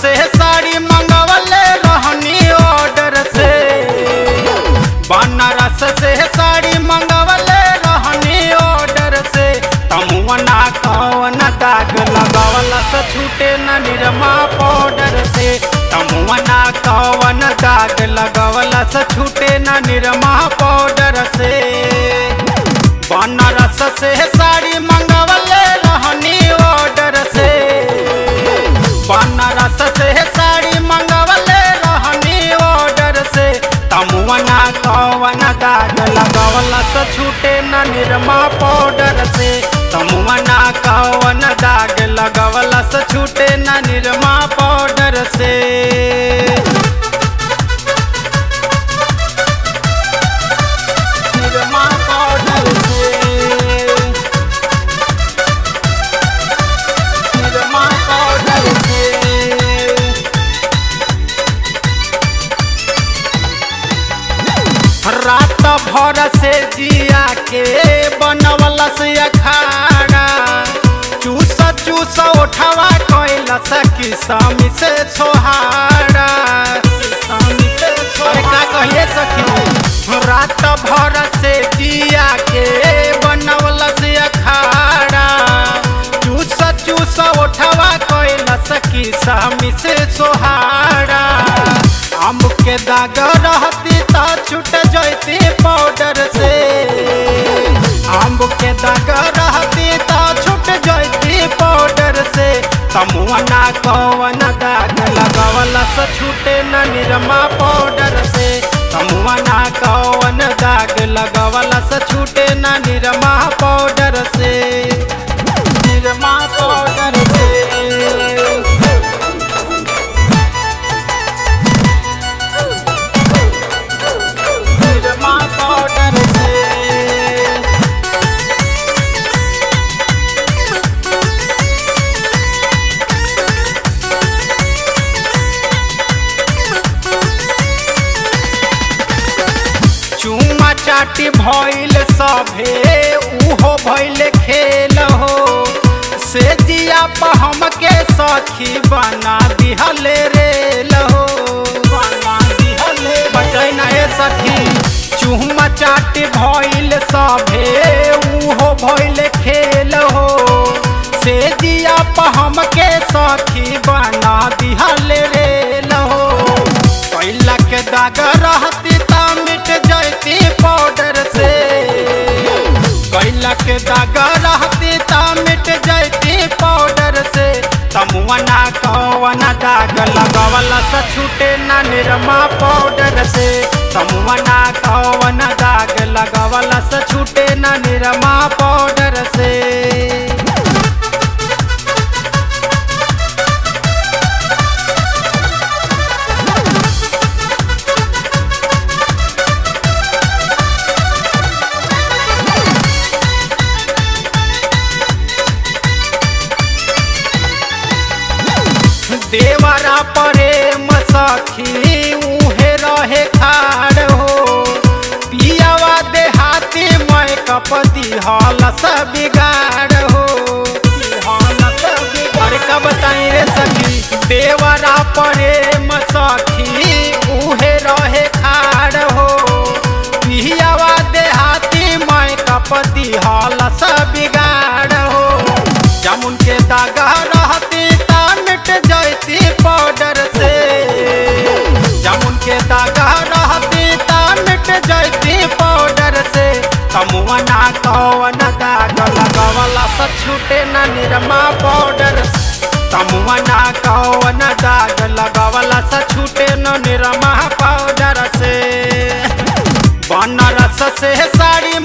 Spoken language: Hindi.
से साड़ी से छूटे न निरमा पाउडर से। तमुना कवन दाग लगवला से छूटे न निरमा पाउडर से। बनारस से साड़ी मंगवले रहनी ऑर्डर से। बनारस से साड़ी मंगवले रहनी ऑर्डर से। तमुना कवन दाग लगवला से छूटे न निरमा पाउडर से। तमुना कावन दाग लगावला से छूटे न निरमा पाउडर से। रात भर से जिया के बनवला से अखाड़ा। चूस चूस उठवा कैलस किसमी से छोहाड़ा किसमी से छोहाड़ा का कहिए सखी? रात भर से जिया के बनवला से अखाड़ा। चूस चूस उठवा कैलस किसमी से छोहाड़ा आम के दाग रहती ता छूट जैती पाउडर से। आम के दाग रहती ता छूट जैती पाउडर से। तमुना कवन दाग लगवला से छूटे न निरमा पाउडर से। तमुना कवन दाग लगवला से छूटे न निरमा चाटी भइल सभे उहो भइल खेल हो। से जिया पर हमके सखी बना दिहले रेल हो। बना दिहले बचै ना ए सखी चूमा चाटी भइल सभे उहो भइल खेल हो। से जिया पर हमके सखी से छूटे न निरमा पाउडर से। समुवना कवन दाग लगवला से छूटे न निरमा पाउडर देवरा प्रेम सखी उहे रहे खाड़ हो। पियावा देहाती मैं कपति हल बिगाड़ हो। कब बताई रे सखी? देवरा प्रेम सखी उहे रहे खाड़ हो। पियावा देहाती मैं कपति हल बिगाड़ हो। जामुन के दागा कवन दाग लगवला छूटे न निरमा पाउडर तमुना कौन दाग लगवला से छूटे न निरमा पाउडर से बनारस से साड़ी